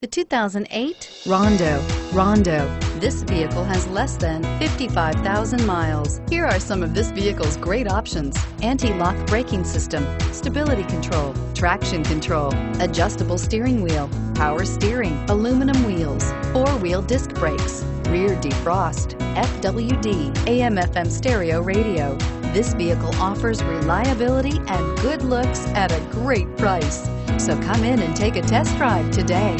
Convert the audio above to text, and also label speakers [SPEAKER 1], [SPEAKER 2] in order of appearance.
[SPEAKER 1] The 2008 Rondo. Rondo. This vehicle has less than 55,000 miles. Here are some of this vehicle's great options. Anti-lock braking system, stability control, traction control, adjustable steering wheel, power steering, aluminum wheels, four-wheel disc brakes, rear defrost, FWD, AM FM stereo radio. This vehicle offers reliability and good looks at a great price. So come in and take a test drive today.